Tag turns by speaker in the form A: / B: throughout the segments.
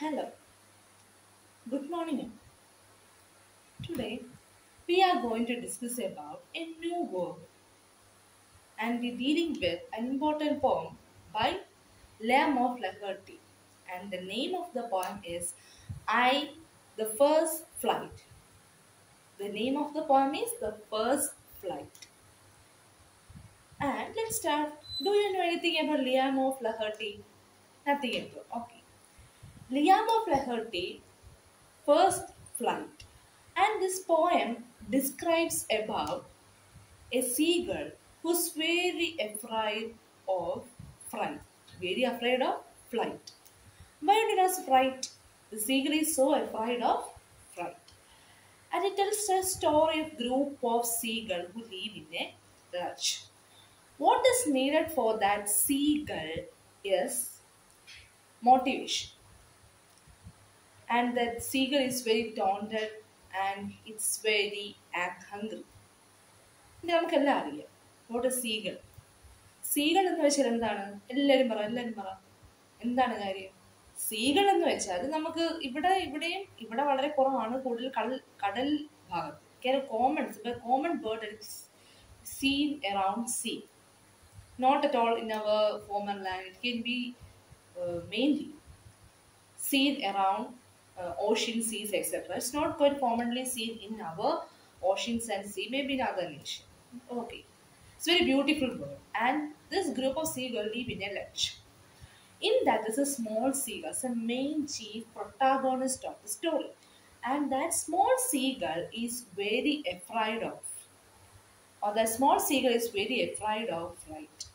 A: Hello, good morning. Today we are going to discuss about a new word and we're dealing with an important poem by Liam O'Flaherty. And the name of the poem is I, the First Flight. The name of the poem is The First Flight. And let's start. Do you know anything about Liam O'Flaherty? Nothing at all. Okay. Liam O'Flaherty, First Flight. And this poem describes about a seagull who's very afraid of flight. Very afraid of flight. Why did us fright? The seagull is so afraid of flight. And it tells a story of a group of seagulls who live in a lodge. What is needed for that seagull is motivation. And that seagull is very taunted and it's very hungry. ഇത് നമുക്കെല്ലാം അറിയാം. Vote സീകൾ സീകൾ എന്ന് വെച്ചാൽ എന്താണ്? എല്ലാവരും പറ എല്ലാവരും പറ. എന്താണ് കാര്യം? സീകൾ എന്ന് വെച്ചാൽ നമുക്ക് ഇവിടെ ഇവിടെയും ഇവിടെ വളരെ കുറവാണ് കൂടുതൽ കടൽ കടൽ ഭാഗത്ത്. Common common bird seen around sea not at all in our former land. It can be uh, mainly seen around uh, ocean, seas, etc. It's not quite commonly seen in our oceans and sea, maybe in other nations. Okay. It's very beautiful bird. And this group of seagulls live in a ledge. In that is a small seagull, a main chief protagonist of the story. And that small seagull is very afraid of or the small seagull is very afraid of flight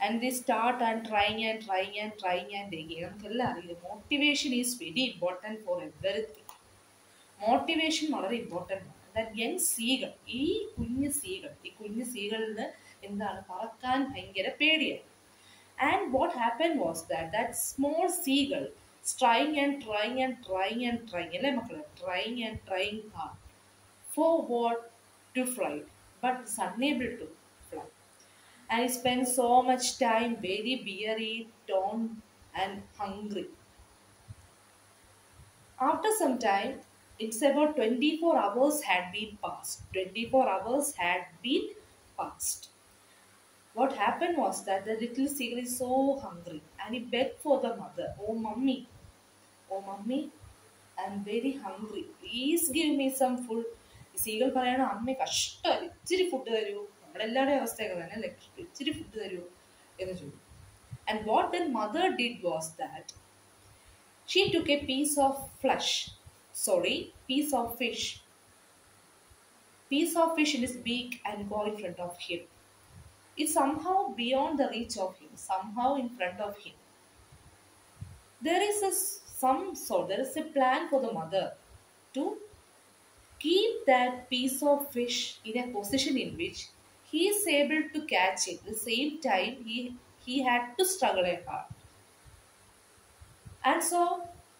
A: And they start and trying and trying and trying and again. നമുക്കെല്ലാം അറിയില്ല motivation is very important for everything motivation വളരെ important ആണ് that young സീകൾ ഈ കുഞ്ഞ് സീകൾ ഈ കുഞ്ഞ് സീകളിന് എന്താണ് പറക്കാൻ ഭയങ്കര പേടിയാണ് and what happen was that that small സീകൾ trying and trying and trying and trying അല്ലേ മക്കളെ trying and trying hard for what to fly but is unable to fly. And he spends so much time very weary, torn, and hungry. After some time, it's about 24 hours had been passed. 24 hours had been passed. What happened was that the little seagull is so hungry and he begged for the mother, Oh, mummy, oh, mummy, I'm very hungry. Please give me some food. സീകൾ പറയണ അമ്മ കഷ്ടമല്ല ഇച്ചിരി food തരൂ നമ്മളെല്ലാവരുടെയും അവസ്ഥയൊക്കെ തന്നെ അല്ലേ ഇച്ചിരി food തരൂ എന്ന് ചോദിച്ചു and what then mother did was that she took a piece of flush sorry piece of fish piece of fish in is beak and go in front of him it somehow beyond the reach of him somehow in front of him there is a some sort there is a plan for the mother to keep that piece of fish in a position in which he is able to catch it. The same time, he, he had to struggle hard. And so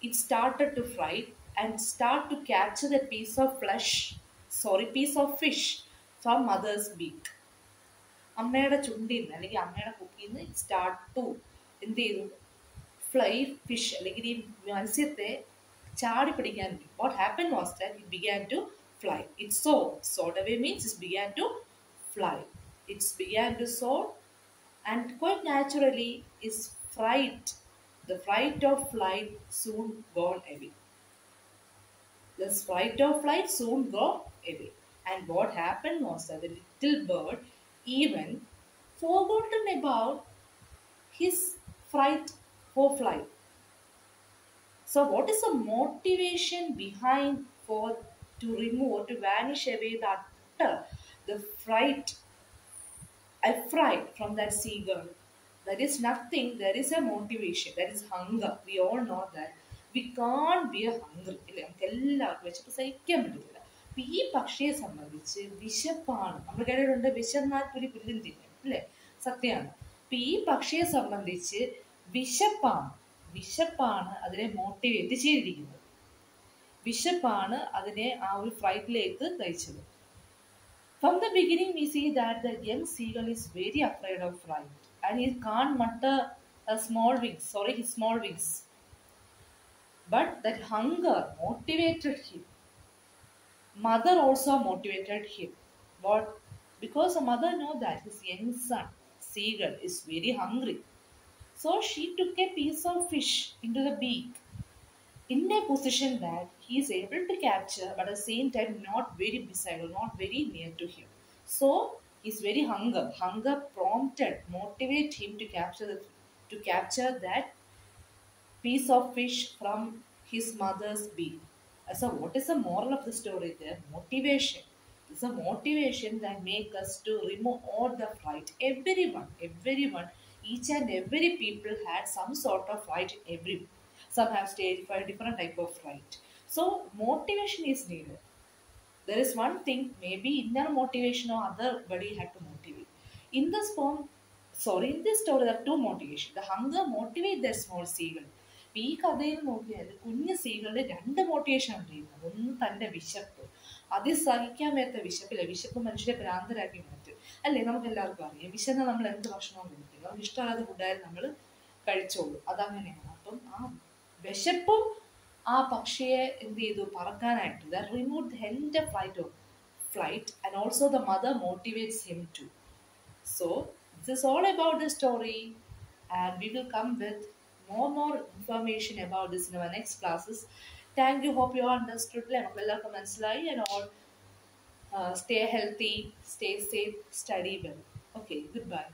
A: it started to fry and start to capture that piece of flesh, sorry, piece of fish from mother's beak. അമ്മയുടെ ചുണ്ടിൽ നിന്ന് അല്ലെങ്കിൽ അമ്മയുടെ കുക്കിൽ നിന്ന് start to എന്ത് ചെയ്തു fly fish അല്ലെങ്കിൽ ഈ മത്സ്യത്തെ ചാടി പിടിക്കാൻ what happen was that it began to fly. It soared. Soared away means it began to fly. It began to soar and quite naturally is fright. The fright of flight soon gone away. The fright of flight soon gone away. And what happened was that the little bird even forgotten about his fright for flight. So what is the motivation behind for to remove to vanish away the utter, the fright, affright from that seagull. There is nothing, there is a motivation, there is hunger. We all know that. We can't be hungry. ഇല്ലേ നമുക്ക് എല്ലാവർക്കും വിശപ്പ് സഹിക്കാൻ പറ്റത്തില്ല അപ്പം ഈ പക്ഷിയെ സംബന്ധിച്ച് വിശപ്പാണ് നമ്മൾ കേട്ടിട്ടുണ്ട് വിശന്നാൽ പുലി പുല്ലും തിന്നും അല്ലേ സത്യമാണ് അപ്പം ഈ പക്ഷിയെ സംബന്ധിച്ച് വിശപ്പാണ് വിശപ്പാണ് അതിനെ മോട്ടിവേറ്റ് ചെയ്തിരിക്കുന്നത് വിശപ്പാണ് അതിനെ ആ ഒരു ഫ്ലൈറ്റിലേക്ക് നയിച്ചത് From the beginning, we see that the young seagull is very afraid of flight and he can't mutter a small wings, sorry, his small wings. but that hunger motivated him. Mother also motivated him. What? Because the mother know that his young son seagull is very hungry. So she took a piece of fish into the beak. In a position that he is able to capture but at the same time not very beside or not very near to him so he's very hunger hunger prompted motivate him to capture the to capture that piece of fish from his mother's beak. Uh, so, what is the moral of the story there? Motivation. It's a motivation that make us to remove all the fright. Everyone, everyone, each and every people had some sort of fright in every. Some have stage fright, different type of fright. So, motivation is needed. There is one thing, maybe inner motivation or other body had to motivate. In this poem, sorry, in this story, there are two motivation. The hunger motivate the small seagull. അപ്പം ഈ കഥയിൽ നോക്കിയാൽ കുഞ്ഞു സീകളുടെ രണ്ട് motivation ആണ് ചെയ്യുന്നത് ഒന്ന് തന്റെ വിശപ്പ്. അത് സഹിക്കാൻ മേത്ത വിശപ്പില്ല. വിശപ്പ് മനുഷ്യരെ ഭ്രാന്തരാക്കി മാറ്റും. അല്ലേ? നമുക്ക് എല്ലാവർക്കും അറിയാം. വിശന്ന് നമ്മൾ എന്ത് ഭക്ഷണവും കൊടുക്കില്ല നമുക്ക് ഇഷ്ടമുള്ളത് ഫുഡായാലും നമ്മൾ കഴിച്ചോളൂ. അതങ്ങനെയാണ്. അപ്പം ആ വിശപ്പും ആ പക്ഷിയെ എന്ത് ചെയ്തു? പറക്കാനായിട്ട്. ദ റിമൂവ് ദ എന്റെ flight of flight and also the mother motivates him to so this is all about the story and we will come with more more information about this in next classes thank you hope you are understood നമുക്ക് എല്ലാവർക്കും മനസ്സിലായി and all stay healthy stay safe study well okay good bye